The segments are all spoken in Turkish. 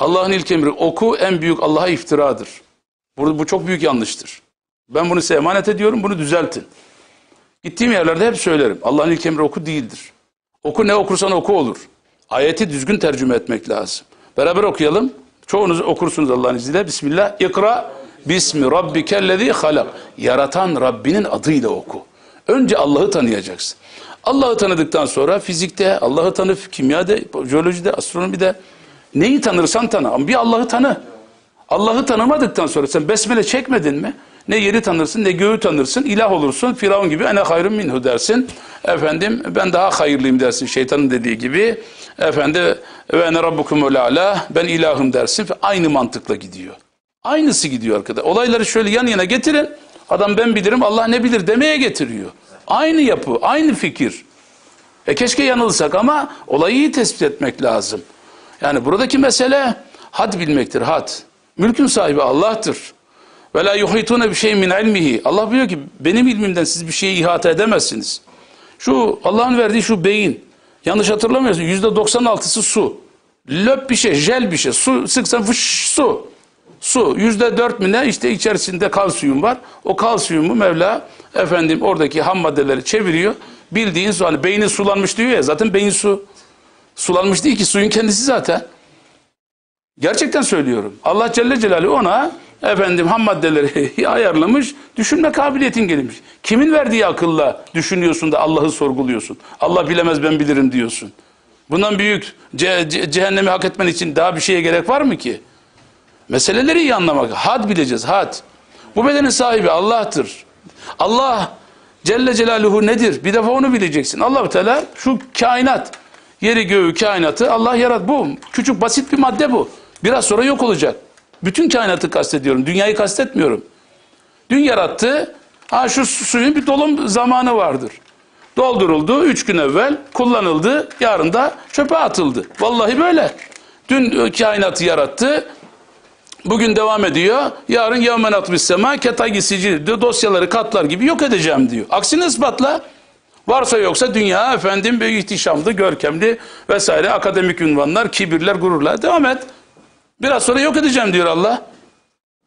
Allah'ın ilk emri oku en büyük Allah'a iftiradır. Burada bu çok büyük yanlıştır. Ben bunu size emanet ediyorum, bunu düzeltin. Gittiğim yerlerde hep söylerim. Allah'ın ilk emri oku değildir. Oku ne okursan oku olur. Ayeti düzgün tercüme etmek lazım. Beraber okuyalım. Çoğunuz okursunuz Allah'ın izniyle. Bismillah. İkra. Bismi rabbikellezi halak. Yaratan Rabbinin adıyla oku. Önce Allah'ı tanıyacaksın. Allah'ı tanıdıktan sonra fizikte, Allah'ı tanı, kimyada, jeolojide, astronomide neyi tanırsan tanı. Bir Allah'ı tanı. Allah'ı tanımadıktan sonra sen besmele çekmedin mi? Ne yeri tanırsın ne göğü tanırsın. ilah olursun. Firavun gibi ene hayrun minhu dersin. Efendim ben daha hayırlıyım dersin şeytanın dediği gibi. Efendim ve ene rabbukumul ala ben ilahım dersin. Aynı mantıkla gidiyor. Aynısı gidiyor arkada. Olayları şöyle yan yana getirin. Adam ben bilirim Allah ne bilir demeye getiriyor. Aynı yapı, aynı fikir. E keşke yanılsak ama olayı iyi tespit etmek lazım. Yani buradaki mesele had bilmektir, had. Mülkün sahibi Allah'tır. Ve la yuhitune bir şey min ilmihi. Allah biliyor ki benim ilmimden siz bir şeyi ihata edemezsiniz. Şu Allah'ın verdiği şu beyin. Yanlış hatırlamıyorsun. Yüzde 96'sı su. Löp bir şey, jel bir şey. Su sıksan fış su. Su. Yüzde dört mü ne? İşte içerisinde kalsiyum var. O kalsiyumu Mevla efendim oradaki ham maddeleri çeviriyor. Bildiğin su. Hani beyni sulanmış diyor ya. Zaten beyin su. Sulanmış değil ki. Suyun kendisi zaten. Gerçekten söylüyorum. Allah Celle Celaluhu ona efendim ham maddeleri ayarlamış, düşünme kabiliyetin gelmiş. Kimin verdiği akılla düşünüyorsun da Allah'ı sorguluyorsun? Allah bilemez ben bilirim diyorsun. Bundan büyük ce ce cehennemi hak etmen için daha bir şeye gerek var mı ki? Meseleleri iyi anlamak. Had bileceğiz, had. Bu bedenin sahibi Allah'tır. Allah Celle Celaluhu nedir? Bir defa onu bileceksin. allah Teala şu kainat, yeri göğü kainatı Allah yarat. Bu küçük basit bir madde bu. Biraz sonra yok olacak. Bütün kainatı kastediyorum. Dünyayı kastetmiyorum. Dün yarattı. Ha şu suyun bir dolum zamanı vardır. Dolduruldu. Üç gün evvel kullanıldı. Yarın da çöpe atıldı. Vallahi böyle. Dün kainatı yarattı. Bugün devam ediyor. Yarın yevmen atmış sema ketagi sicil. Dosyaları katlar gibi yok edeceğim diyor. Aksini ispatla. Varsa yoksa dünya efendim büyük ihtişamlı, görkemli vesaire akademik ünvanlar, kibirler, gururlar. Devam et. Biraz sonra yok edeceğim diyor Allah.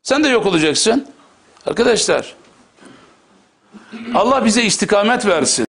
Sen de yok olacaksın. Arkadaşlar Allah bize istikamet versin.